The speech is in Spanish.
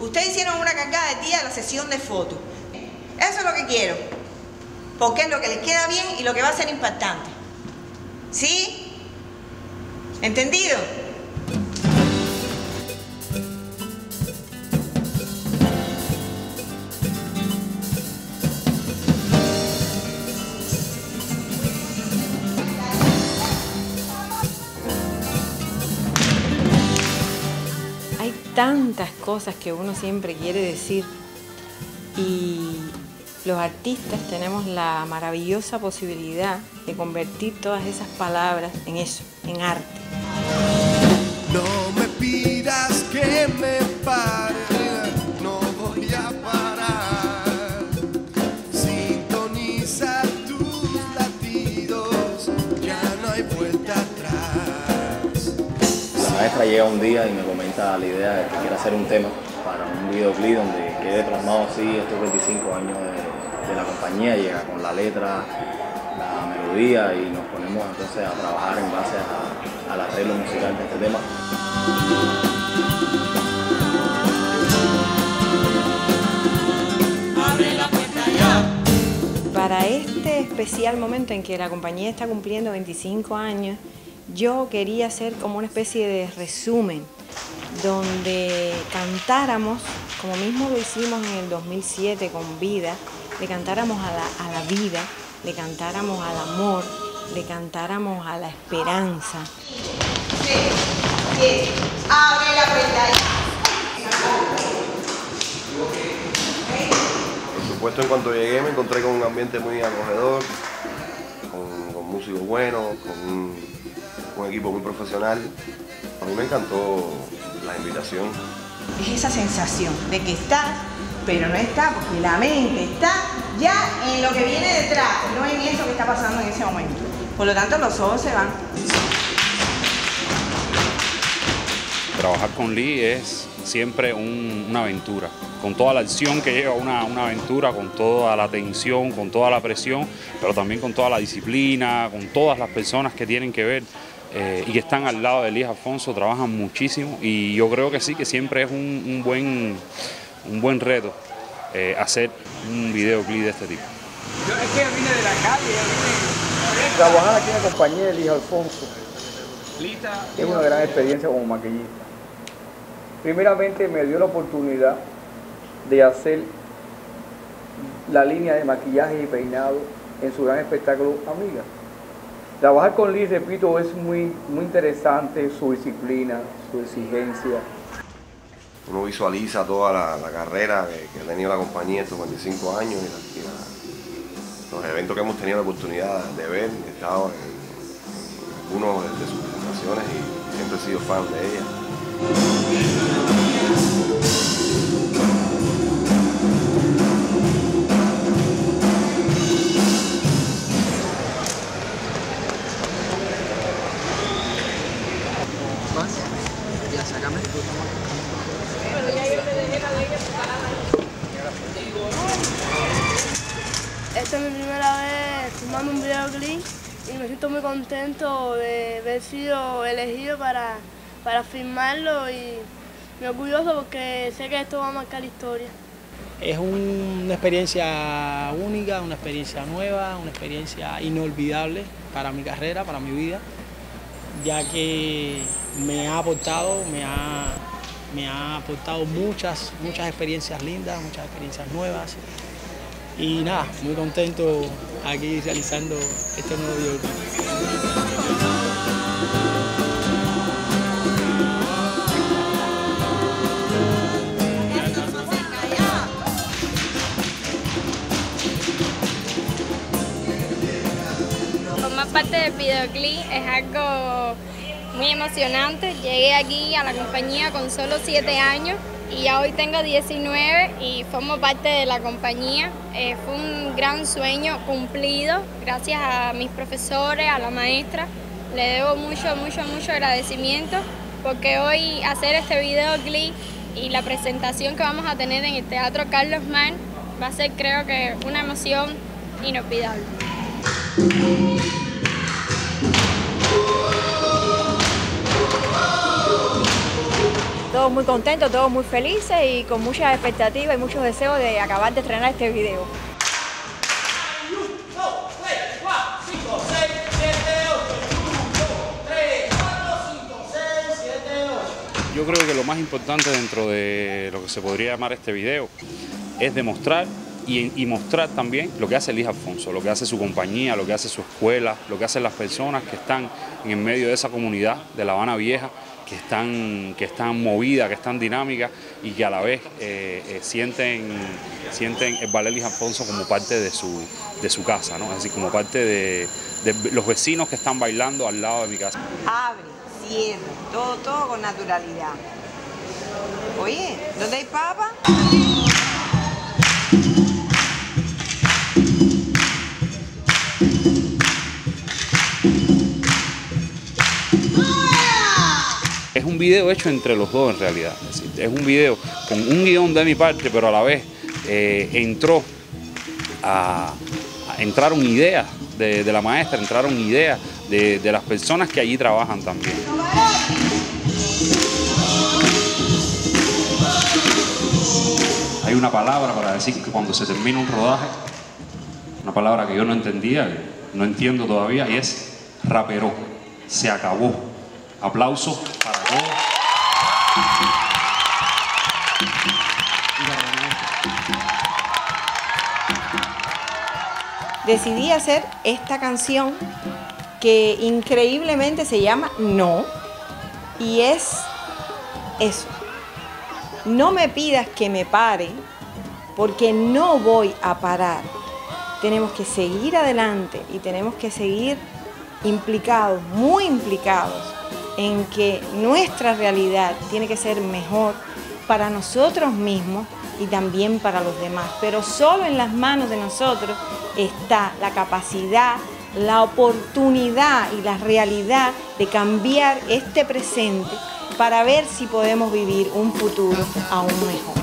Ustedes hicieron una cargada de día de la sesión de fotos. Eso es lo que quiero. Porque es lo que les queda bien y lo que va a ser impactante. ¿Sí? ¿Entendido? Tantas cosas que uno siempre quiere decir y los artistas tenemos la maravillosa posibilidad de convertir todas esas palabras en eso, en arte. Maestra llega un día y me comenta la idea de que quiere hacer un tema para un videoclip donde quede plasmado así estos 25 años de, de la compañía, llega con la letra, la melodía y nos ponemos entonces a trabajar en base a- al arreglo musical de este tema. Para este especial momento en que la compañía está cumpliendo 25 años, yo quería hacer como una especie de resumen donde cantáramos, como mismo lo hicimos en el 2007 con Vida, le cantáramos a la, a la vida, le cantáramos al amor, le cantáramos a la esperanza. Abre la. Por supuesto, en cuanto llegué me encontré con un ambiente muy acogedor, con, con músicos buenos, con un, equipo muy profesional. A mí me encantó la invitación. Es esa sensación de que estás, pero no está, porque la mente está ya en lo que viene detrás, no en eso que está pasando en ese momento. Por lo tanto, los ojos se van. Trabajar con Lee es siempre un- una aventura, con toda la acción que lleva una, una aventura, con toda la tensión, con toda la presión, pero también con toda la disciplina, con todas las personas que tienen que ver eh, y que están al lado de Elías Alfonso, trabajan muchísimo y yo creo que sí, que siempre es un, un buen, un buen reto eh, hacer un videoclip de este tipo. Trabajar aquí en la compañía de Elías Alfonso es una gran experiencia como maquillista. Primeramente me dio la oportunidad de hacer la línea de maquillaje y peinado en su gran espectáculo Amiga. Trabajar con Liz, repito, es muy, muy interesante su disciplina, su exigencia. Uno visualiza toda la, carrera que, ha tenido la compañía estos 25 años y, los eventos que hemos tenido la oportunidad de ver. He estado en, en de sus presentaciones y siempre he sido fan de ella. Esta es mi primera vez filmando un videoclip y me siento muy contento de haber sido elegido para, para filmarlo y muy orgulloso porque sé que esto va a marcar la historia. Es un- una experiencia única, una experiencia nueva, una experiencia inolvidable para mi carrera, para mi vida, ya que me ha aportado, me ha, me ha aportado muchas, muchas experiencias lindas, muchas experiencias nuevas. Y nada, muy contento aquí realizando este nuevo videoclip. Parte del videoclip es algo muy emocionante. Llegué aquí a la compañía con solo 7 años y ya hoy tengo 19 y formo parte de la compañía. Eh, fue un gran sueño cumplido gracias a mis profesores, a la maestra. Le debo mucho, mucho, mucho agradecimiento porque hoy hacer este videoclip y la presentación que vamos a tener en el Teatro Carlos Mann va a ser creo que una emoción inolvidable. Todos muy contentos, todos muy felices y con muchas expectativas y muchos deseos de acabar de estrenar este video. Yo creo que lo más importante dentro de lo que se podría llamar este video es demostrar y, mostrar también lo que hace Elisa Alfonso, lo que hace su compañía, lo que hace su escuela, lo que hacen las personas que están en el medio de esa comunidad de La Habana Vieja, que están, que están movidas, que están dinámicas y que a la vez eh, eh, sienten, sienten el Ballet Alfonso como parte de su, de su casa, ¿no? es decir, como parte de, de los vecinos que están bailando al lado de mi casa. Abre, cierra, todo, todo con naturalidad. Oye, ¿dónde hay papa? Es un video hecho entre los dos en realidad. Es, un video con un guion de mi parte, pero a la vez eh, entró a, entraron ideas de, de, la maestra, entraron ideas de, de las personas que allí trabajan también. Hay una palabra para decir que cuando se termina un rodaje, una palabra que yo no entendía, no entiendo todavía, y es rapero. Se acabó. Aplausos para todos. Decidí hacer esta canción que increíblemente se llama No y es eso. No me pidas que me pare porque no voy a parar. Tenemos que seguir adelante y tenemos que seguir implicados, muy implicados, en que nuestra realidad tiene que ser mejor para nosotros mismos y también para los demás. Pero solo en las manos de nosotros está la capacidad, la oportunidad y la realidad de cambiar este presente para ver si podemos vivir un futuro aún mejor.